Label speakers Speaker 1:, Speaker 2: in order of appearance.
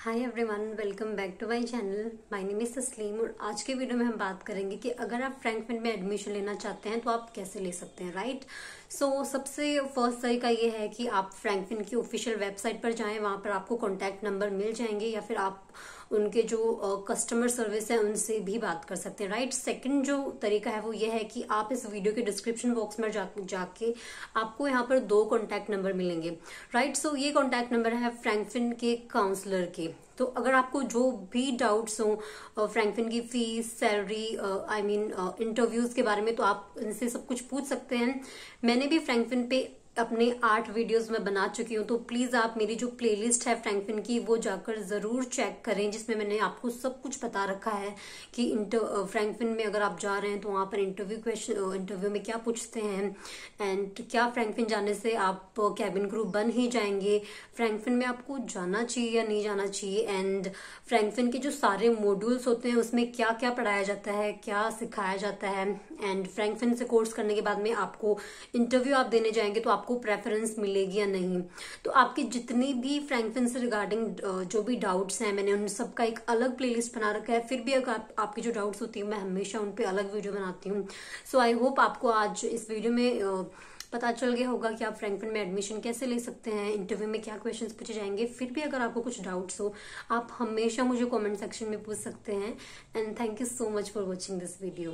Speaker 1: Hi everyone welcome back to my channel my name is Taslim और आज के video में हम बात करेंगे कि अगर आप फ्रैंकफिन में एडमिशन लेना चाहते हैं तो आप कैसे ले सकते हैं राइट सो so, सबसे फ़र्स्ट तरीका ये है कि आप फ्रैंकफिन की ऑफिशियल वेबसाइट पर जाएँ वहाँ पर आपको कॉन्टैक्ट नंबर मिल जाएँगे या फिर आप उनके जो कस्टमर सर्विस है उनसे भी बात कर सकते हैं राइट सेकंड जो तरीका है वो ये है कि आप इस वीडियो के डिस्क्रिप्शन बॉक्स में जा, जाके आपको यहाँ पर दो कॉन्टैक्ट नंबर मिलेंगे राइट सो ये कॉन्टैक्ट नंबर है फ्रैंकफिन के काउंसलर के। तो अगर आपको जो भी डाउट्स हो फ्रैंकफिन की fees salary I mean interviews के बारे में तो आप इनसे सब कुछ पूछ सकते हैं। मैंने भी फ्रैंकफिन पे अपने आठ वीडियोस में बना चुकी हूँ तो प्लीज़ आप मेरी जो प्लेलिस्ट है फ्रैंकफिन की, वो जाकर ज़रूर चेक करें, जिसमें मैंने आपको सब कुछ बता रखा है कि इंटर फ्रैंकफिन में अगर आप जा रहे हैं तो वहाँ पर इंटरव्यू क्वेश्चन इंटरव्यू में क्या पूछते हैं एंड क्या फ्रैंकफिन जाने से आप कैबिन क्रू बन ही जाएँगे? फ्रैंकफिन में आपको जाना चाहिए या नहीं जाना चाहिए? एंड फ्रैंकफिन के जो सारे मॉड्यूल्स होते हैं, उसमें क्या क्या पढ़ाया जाता है, क्या सिखाया जाता है? एंड फ्रैंकफिन से कोर्स करने के बाद में आपको इंटरव्यू आप देने जाएँगे तो आपको आपको प्रेफरेंस मिलेगी या नहीं। तो आपकी जितनी भी फ्रैंकफिन से रिगार्डिंग जो भी डाउट्स हैं मैंने उन सबका एक अलग प्लेलिस्ट बना रखा है। फिर भी अगर आप, आपकी जो डाउट्स होती है मैं हमेशा उन पर अलग वीडियो बनाती हूँ। सो आई होप आपको आज इस वीडियो में पता चल गया होगा कि आप फ्रैंकफिन में एडमिशन कैसे ले सकते हैं इंटरव्यू में क्या क्वेश्चंस पूछे जाएँगे। फिर भी अगर आपको कुछ डाउट्स हो आप हमेशा मुझे कमेंट सेक्शन में पूछ सकते हैं। And thank you so much for watching this video